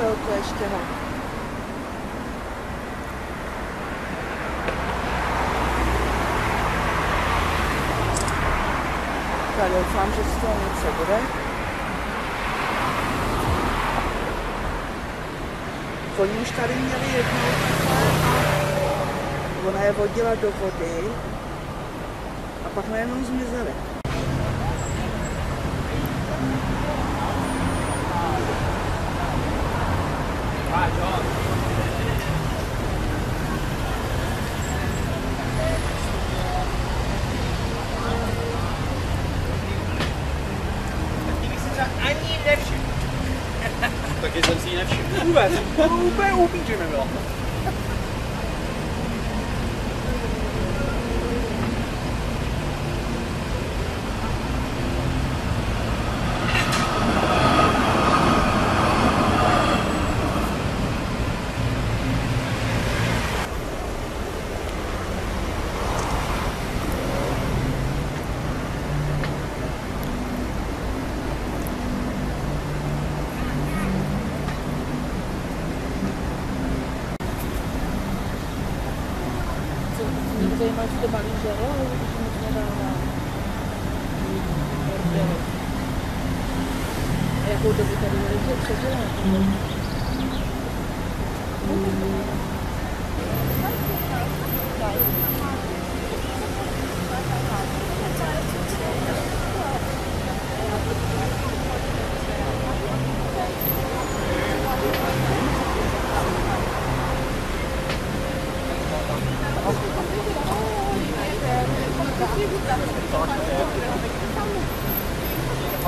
chvilku ještě ho. No. Tak doufám, že z toho něco bude. Oni už tady měli jednu takhle a ona je vodila do vody a pak najednou zmizeli. za ani nevšiml. tak je jsem si ji nevšiml. Vůbec, vůbec upíčeme bylo. zajímavé, že to baví žere, ale to už moc nedává. A jakou dobu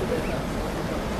そうですね。